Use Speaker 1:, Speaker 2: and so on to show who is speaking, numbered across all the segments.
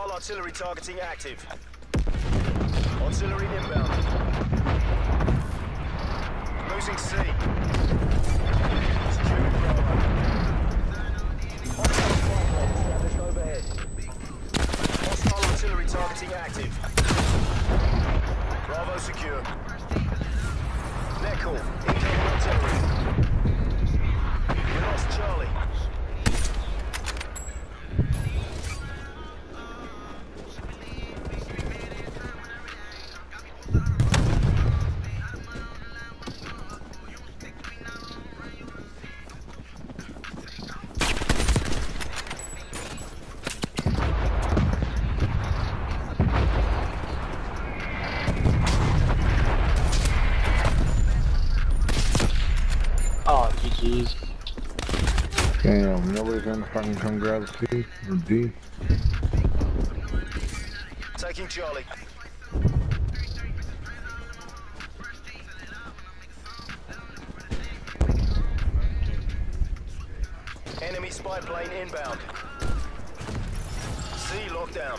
Speaker 1: Hostile artillery targeting active. Artillery inbound. Losing C. Targeting active. Bravo secure. Neckel, incoming artillery.
Speaker 2: Damn, nobody's gonna fucking come grab C or D.
Speaker 1: Taking Charlie. Enemy spy plane inbound. C lockdown.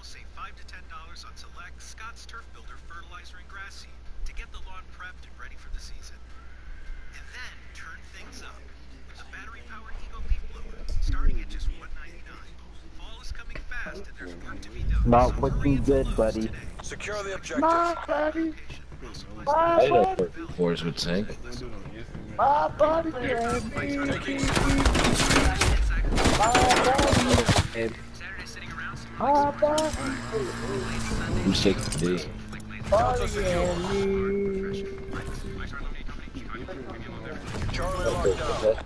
Speaker 3: now, save 5 to $10 on select Scotts Turf Builder fertilizer and grass seed to get the lawn prepped and ready for the season. And then turn things up with the battery-powered Evo leaf blower, starting at just 199. Fall is coming fast and there's work to be done.
Speaker 4: Not
Speaker 3: So
Speaker 4: looking
Speaker 3: hurry
Speaker 4: good, buddy.
Speaker 3: today.
Speaker 1: Secure the objective.
Speaker 2: buddy.
Speaker 3: Also,
Speaker 5: I fours would sink.
Speaker 6: We're gonna do it on yesterday.
Speaker 2: My buddy.
Speaker 1: Taking
Speaker 3: Saturday sitting around some
Speaker 2: My buddy.
Speaker 5: Who's taking the D?
Speaker 1: Charlie locked down.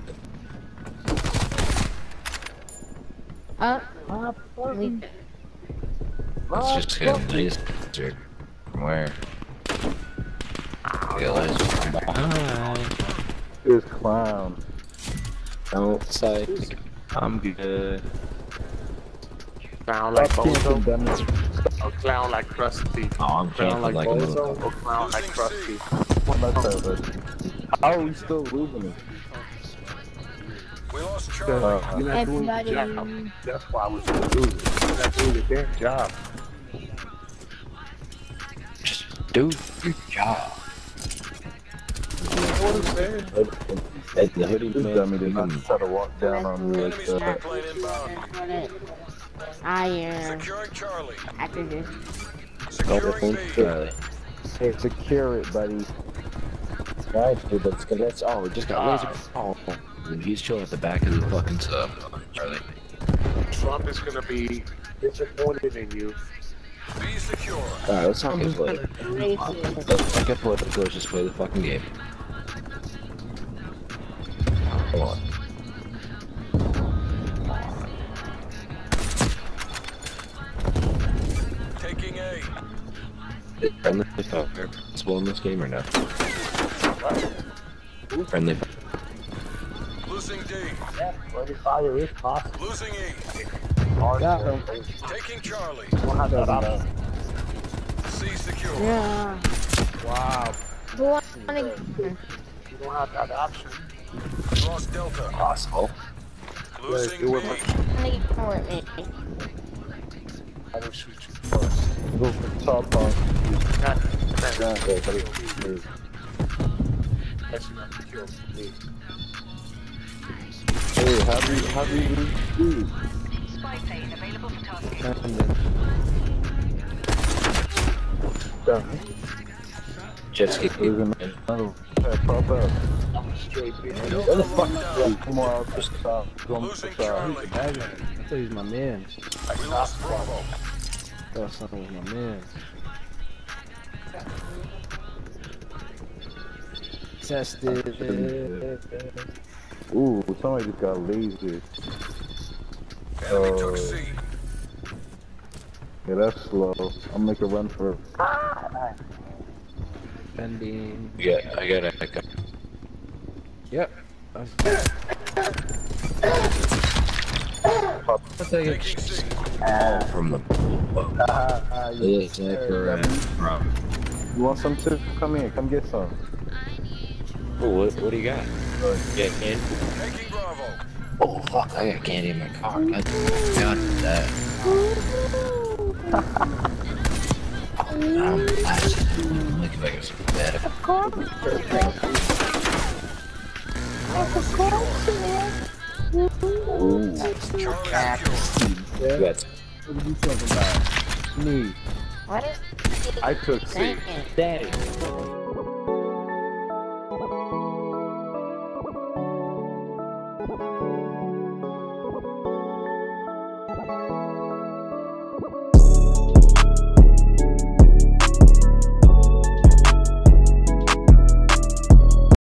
Speaker 7: Up. Leave.
Speaker 5: Let's just get a nice picture. From where? Yeah, let's from behind.
Speaker 4: This clown.
Speaker 5: Don't say.
Speaker 8: I'm good. Clown like
Speaker 4: Stop
Speaker 8: Bozo. Or clown like Krusty.
Speaker 5: Oh, I'm
Speaker 8: Clown
Speaker 5: camping like a
Speaker 8: Bozo. Or clown like Krusty.
Speaker 1: C.
Speaker 4: What am I saying? How are we still losing it?
Speaker 1: We lost
Speaker 4: Uh,
Speaker 1: Charlie.
Speaker 8: You're not doing your
Speaker 7: Everybody.
Speaker 8: job. That's why we're still losing. You're not doing your damn job.
Speaker 5: Just do your job. Hey, the hoodie
Speaker 4: This
Speaker 5: man.
Speaker 4: dummy did not
Speaker 5: fucking-
Speaker 4: try to walk down on me like
Speaker 1: Enemy
Speaker 4: that.
Speaker 1: inbound.
Speaker 7: That's what it. I am.
Speaker 1: Securing Charlie.
Speaker 7: After this.
Speaker 1: Securing B.
Speaker 5: Charlie.
Speaker 4: Hey, secure it, buddy.
Speaker 5: Right, dude, that's good. That's oh, we just got ah. laser. Oh, and he's chilling at the back of the fucking sub. Charlie.
Speaker 8: Trump is gonna be disappointed in you.
Speaker 1: B secure.
Speaker 5: Alright, let's not get play.
Speaker 7: Racist.
Speaker 5: Let's get political. Let's just play the fucking game. Come on. Friendly fire possible in this game or no? Friendly.
Speaker 1: Losing D.
Speaker 4: Friendly fire is possible.
Speaker 1: Losing E.
Speaker 4: Got him.
Speaker 1: Taking Charlie.
Speaker 4: We'll have that option.
Speaker 1: C secure.
Speaker 7: Yeah.
Speaker 8: Wow.
Speaker 7: Who
Speaker 8: You don't have that option.
Speaker 1: Lost Delta.
Speaker 5: Possible.
Speaker 1: Losing
Speaker 8: do it
Speaker 1: B.
Speaker 7: wanna report me?
Speaker 8: I will shoot you first.
Speaker 4: Go for top on.
Speaker 8: Not that.
Speaker 4: Yeah, buddy.
Speaker 8: That's not the kill for me.
Speaker 4: Hey, how do you, how do you lose two? Done.
Speaker 5: Jet ski.
Speaker 4: There's. Yeah, pop out.
Speaker 8: Straight B.
Speaker 4: Where the fuck is Come on, out the top. Come
Speaker 1: Losing
Speaker 4: to the top.
Speaker 1: Charlie.
Speaker 9: I thought he was my man.
Speaker 1: We lost Bravo.
Speaker 9: I thought something was my man. Tested. It.
Speaker 4: Ooh, somebody just got lazy.
Speaker 1: Enemy took
Speaker 4: Oh.
Speaker 1: Uh, C.
Speaker 4: Yeah, that's slow. I'll make a run for it.
Speaker 9: Bending.
Speaker 5: Yeah, I got it. I got it.
Speaker 9: Yep. That's-
Speaker 1: Taking C.
Speaker 5: from the.
Speaker 4: You,
Speaker 5: Yeah, sniper. Uh, from.
Speaker 4: you want some too? Come here, come get some.
Speaker 5: Oh, what, what do you got? Yeah, candy.
Speaker 1: Taking Bravo.
Speaker 5: Oh fuck! I got candy in my car. God, God that. I'm blasted. Look if I can some bad.
Speaker 7: Of course. Of course, man.
Speaker 5: Ooh,
Speaker 1: Charlie secure.
Speaker 5: that's
Speaker 4: What are you talking about? Me.
Speaker 7: What is
Speaker 4: I took C.
Speaker 7: second?
Speaker 5: daddy.